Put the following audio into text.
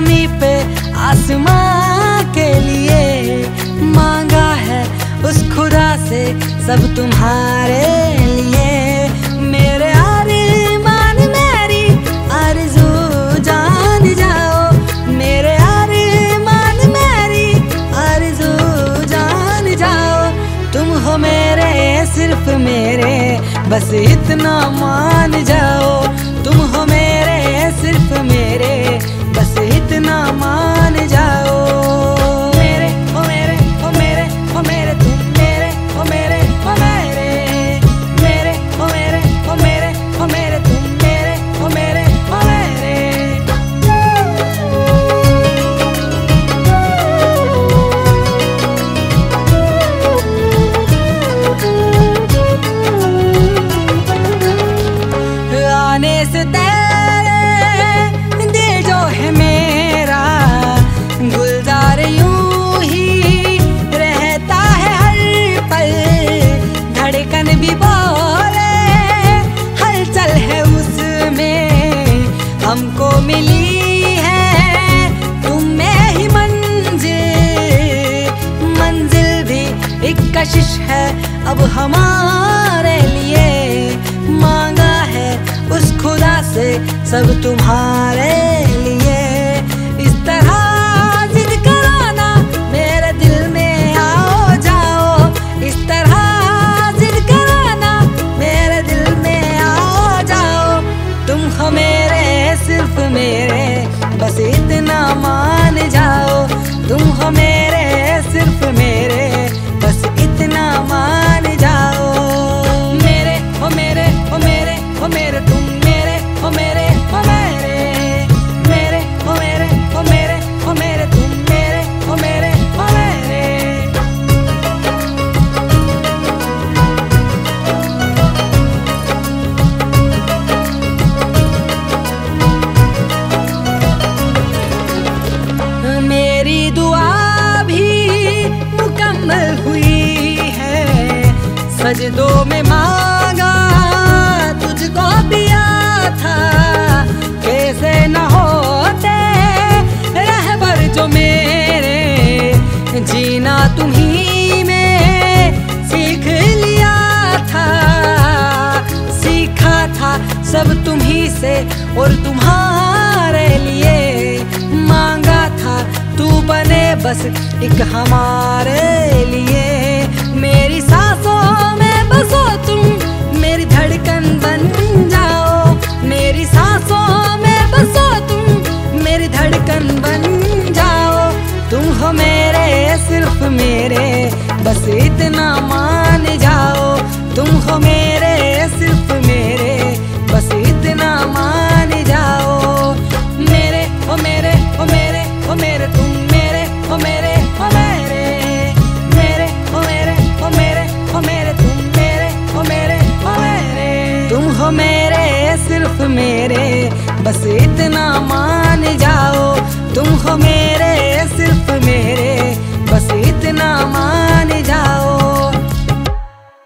जमी पे आसमां के लिए मांगा है उस खुदा से सब तुम्हारे लिए। मेरे आरिमान, मेरी आरज़ू, जान जाओ। मेरे आरिमान, मेरी आरज़ू, जान जाओ। तुम हो मेरे, सिर्फ़ मेरे, बस इतना मान जाओ। कशिश है अब हमारे लिए। मांगा है उस खुदा से सब तुम्हारे ओ मेरे जीना तुम्ही में सीख लिया था, सीखा था सब तुम्ही से और तुम्हारे लिए मांगा था। तू बने बस एक हमारे लिए, मेरी सांसों बस इतना मान जाओ तुम हो मेरे सिर्फ़ मेरे बस इतना मान जाओ मेरे ओ मेरे ओ मेरे ओ मेरे तुम मेरे ओ मेरे ओ मेरे मेरे ओ मेरे ओ मेरे ओ मेरे तुम मेरे ओ मेरे ओ मेरे तुम हो मेरे सिर्फ़ मेरे बस इतना मान हो